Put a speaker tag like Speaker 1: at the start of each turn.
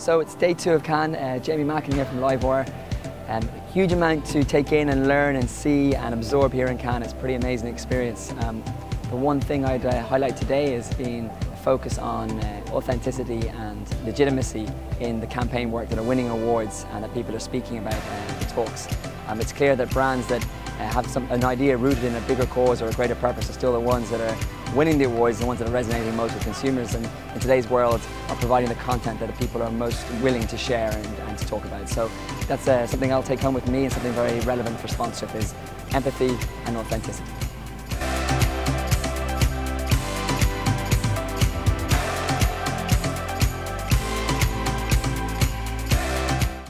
Speaker 1: So it's day two of Cannes. Uh, Jamie Mackin here from Livewire. Um, huge amount to take in and learn and see and absorb here in Cannes. It's a pretty amazing experience. Um, the one thing I'd uh, highlight today is being a focus on uh, authenticity and legitimacy in the campaign work that are winning awards and that people are speaking about uh, talks. Um, it's clear that brands that uh, have some, an idea rooted in a bigger cause or a greater purpose are still the ones that are winning the awards, the ones that are resonating most with consumers and in today's world are providing the content that the people are most willing to share and, and to talk about. So that's uh, something I'll take home with me and something very relevant for sponsorship is empathy and authenticity.